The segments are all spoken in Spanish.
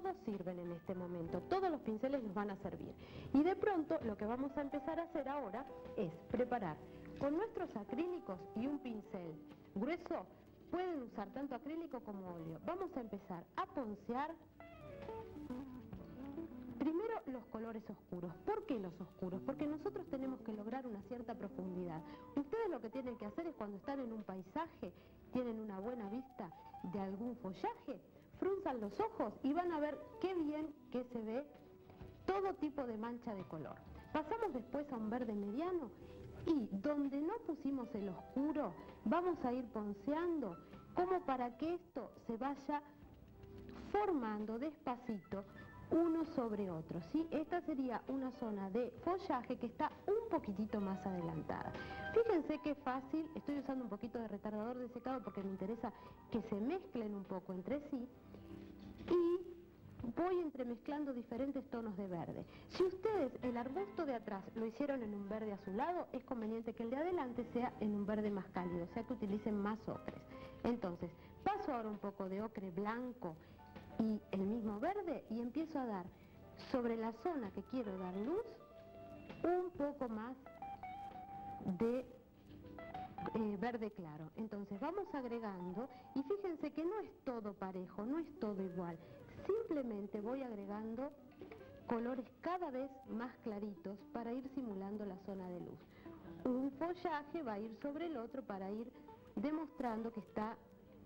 todos sirven en este momento, todos los pinceles nos van a servir. Y de pronto lo que vamos a empezar a hacer ahora es preparar con nuestros acrílicos y un pincel grueso, pueden usar tanto acrílico como óleo. Vamos a empezar a poncear Primero los colores oscuros. ¿Por qué los oscuros? Porque nosotros tenemos que lograr una cierta profundidad. Ustedes lo que tienen que hacer es cuando están en un paisaje, tienen una buena vista de algún follaje, frunzan los ojos y van a ver qué bien que se ve todo tipo de mancha de color. Pasamos después a un verde mediano y donde no pusimos el oscuro, vamos a ir ponceando como para que esto se vaya formando despacito uno sobre otro, ¿sí? Esta sería una zona de follaje que está un poquitito más adelantada. Fíjense qué fácil, estoy usando un poquito de retardador de secado porque me interesa que se mezclen un poco entre sí y voy entremezclando diferentes tonos de verde. Si ustedes el arbusto de atrás lo hicieron en un verde azulado, es conveniente que el de adelante sea en un verde más cálido, o sea que utilicen más ocres. Entonces, paso ahora un poco de ocre blanco y el mismo verde y empiezo a dar sobre la zona que quiero dar luz un poco más de eh, verde claro. Entonces vamos agregando y fíjense que no es todo parejo, no es todo igual. Simplemente voy agregando colores cada vez más claritos para ir simulando la zona de luz. Un follaje va a ir sobre el otro para ir demostrando que está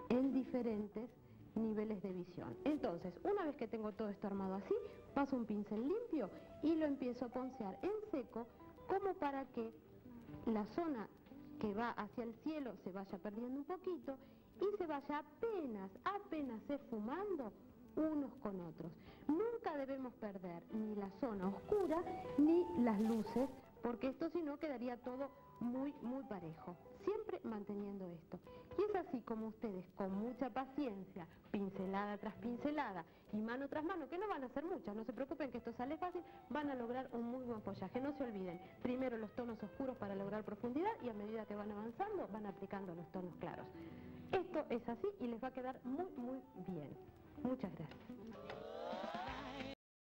en diferentes niveles de visión. Entonces, una vez que tengo todo esto armado así, paso un pincel limpio y lo empiezo a poncear en seco como para que la zona que va hacia el cielo se vaya perdiendo un poquito y se vaya apenas, apenas esfumando unos con otros. Nunca debemos perder ni la zona oscura ni las luces, porque esto si no quedaría todo muy, muy parejo. Siempre manteniendo esto. Y es así como ustedes, con mucha paciencia, pincelada tras pincelada y mano tras mano, que no van a ser muchas, no se preocupen que esto sale fácil, van a lograr un muy buen follaje. No se olviden, primero los tonos oscuros para lograr profundidad y a medida que van avanzando, van aplicando los tonos claros. Esto es así y les va a quedar muy, muy bien. Muchas gracias.